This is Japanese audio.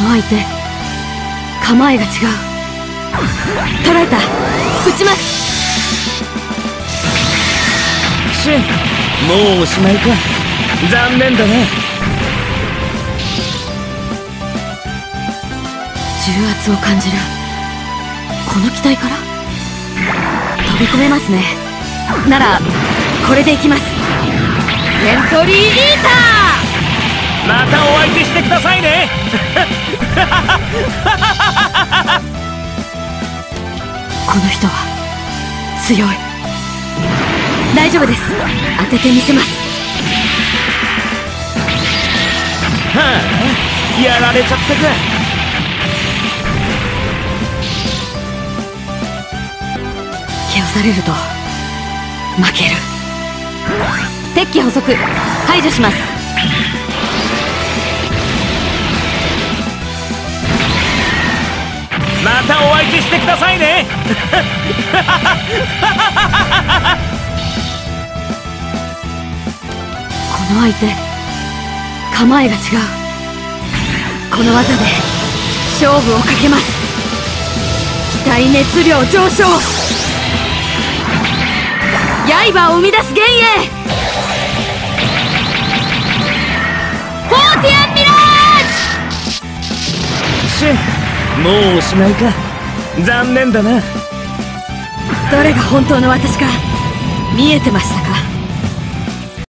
の相手構えが違う。捉えた。撃ちます。シン。もうおしまいか。残念だね。重圧を感じる。この機体から？飛び込めますね。ならこれでいきます。セントリーイータまたお相手してくださいね。この人は強い。大丈夫です。当ててみせます。はあやられちゃったか。されると負ける。敵機補足。排除しますまたお相手してくださいね。この相手構えが違う。この技で勝負をかけます。機体熱量上昇。刃を生み出す幻影もうおしまいか。残念だな。誰が本当の私か見えてましたか？